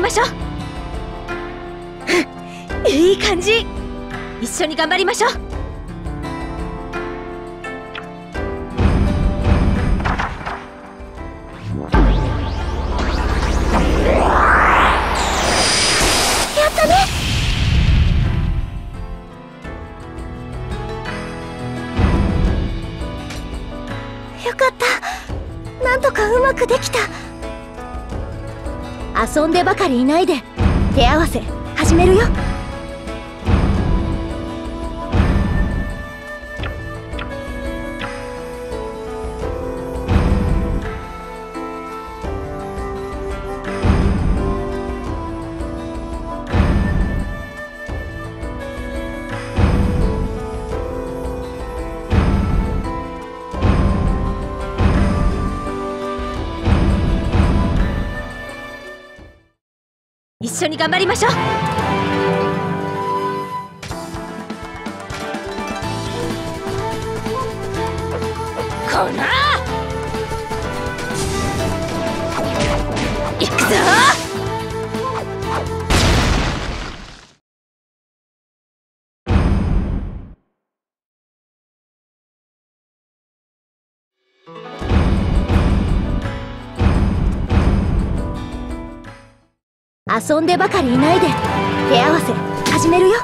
りましょう。いい感じ。一緒に頑張りましょう。かりいないで。手合わせ始めるよ。緒に頑張りましょう。遊んでばかりいないで。手合わせ始めるよ。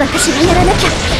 私がやらなきゃ。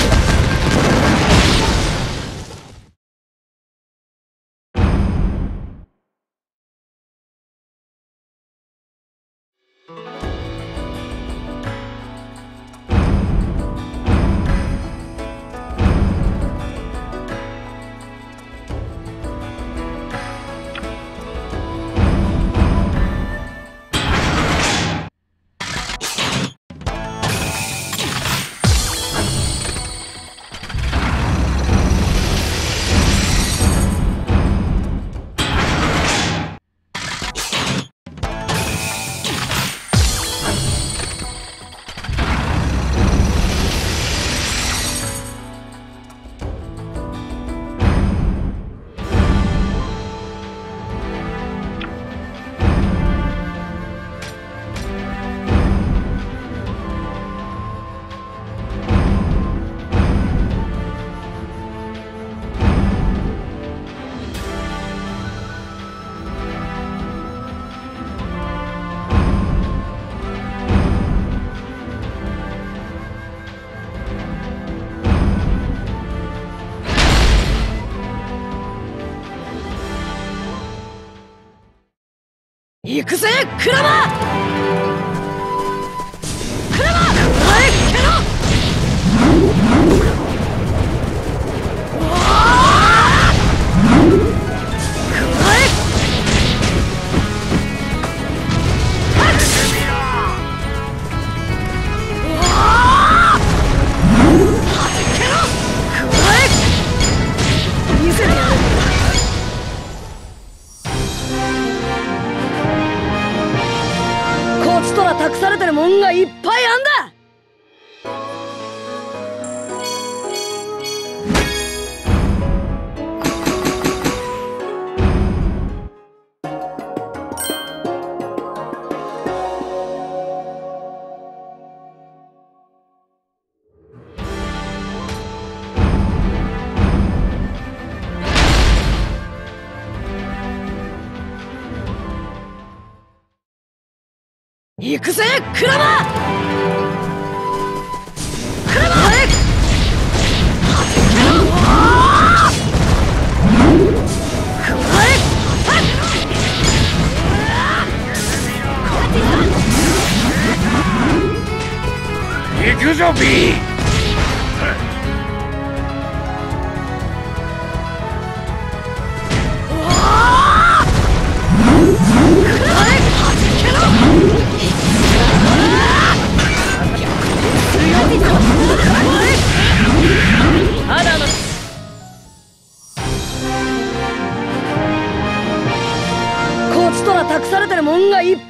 クラマー託されてるもんがいっぱいあんだ託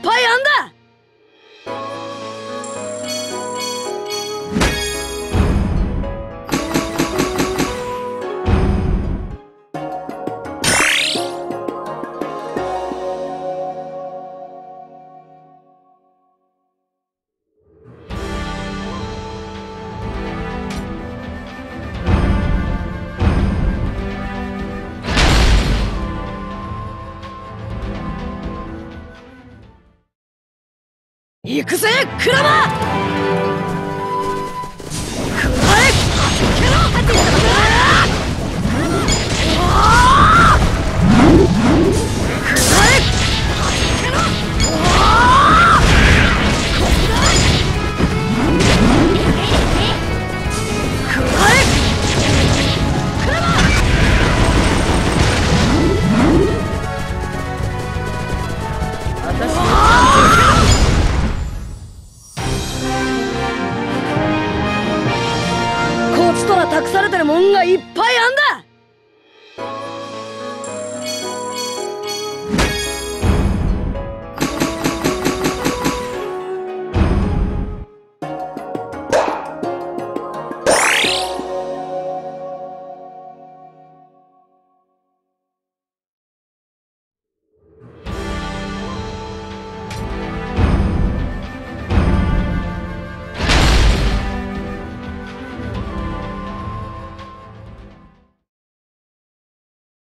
行くぜクラマ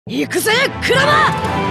行くぜクラマ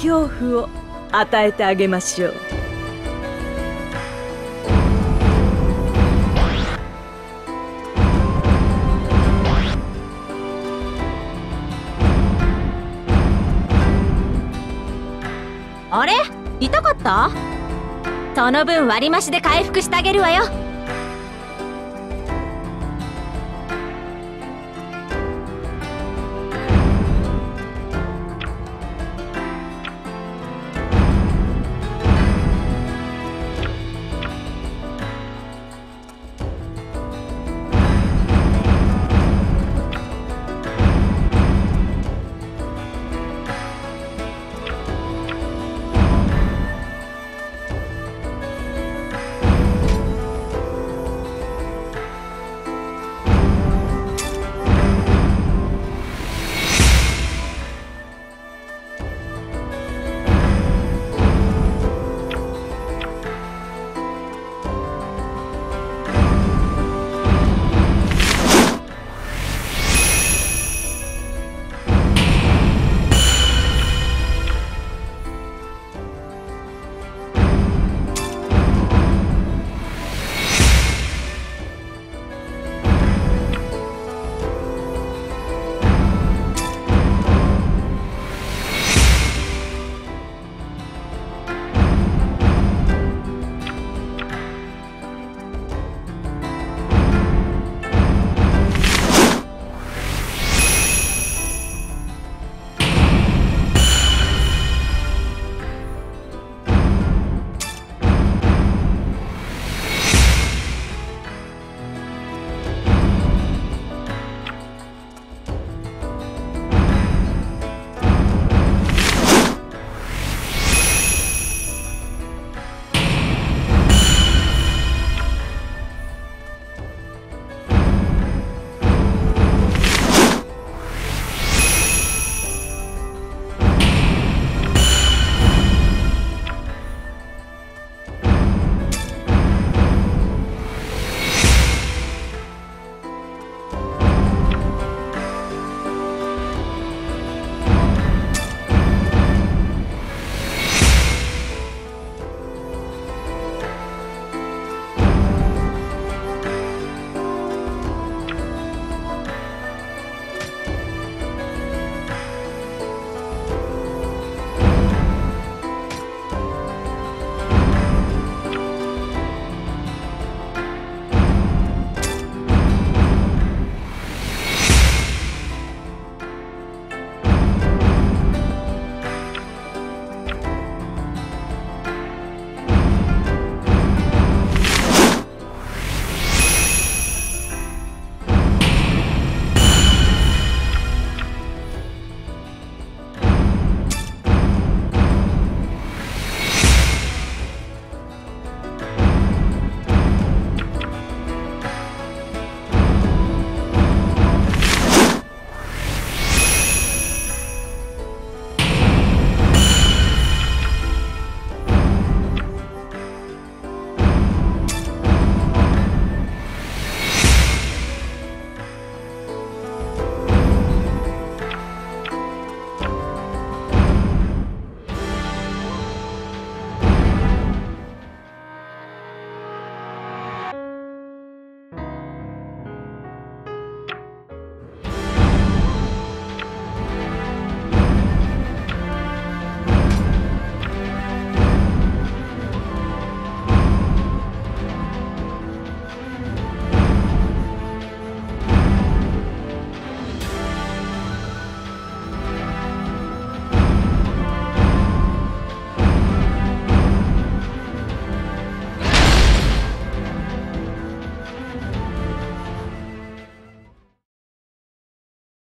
恐怖を与えてあげましょう。あれ？痛かった？その分割増しで回復してあげるわよ。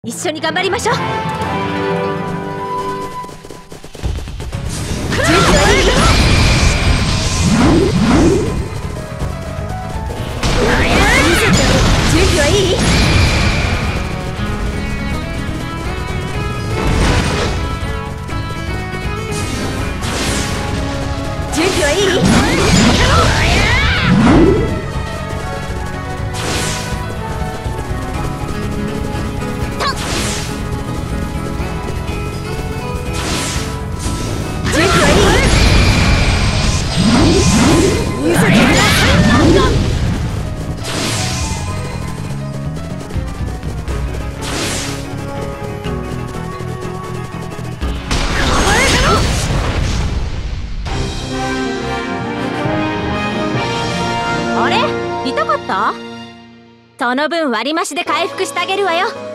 一緒に頑張りましょう。の分割増しで回復してあげるわよ。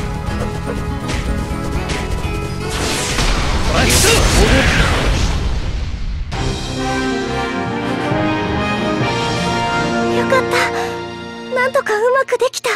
よかった。なんとかうまくできた。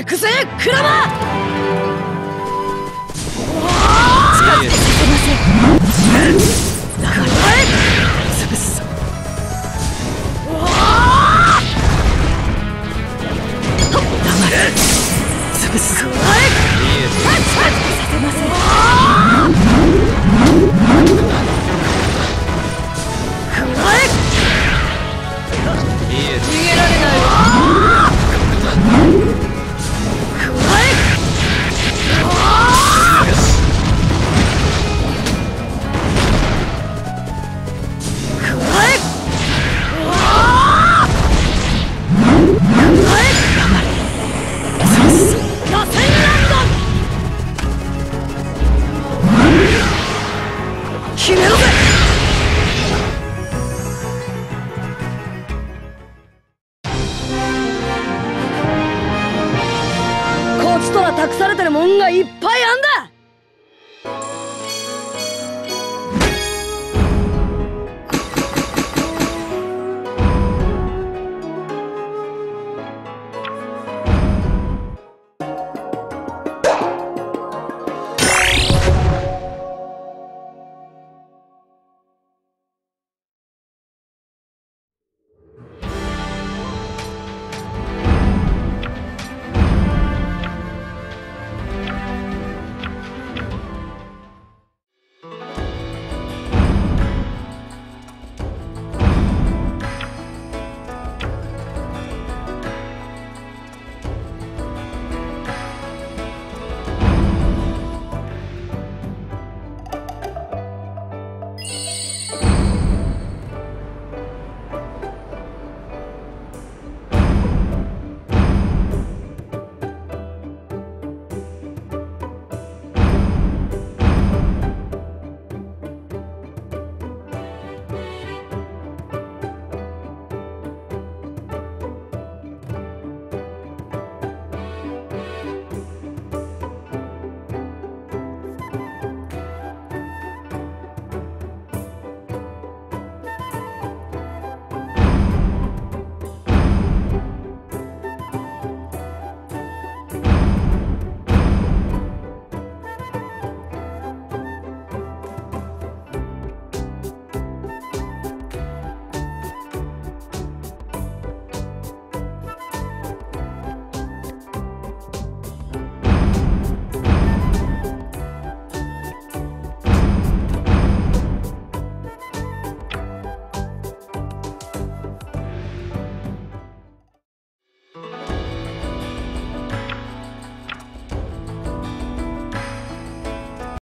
行くぜクラマ